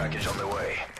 package on the way.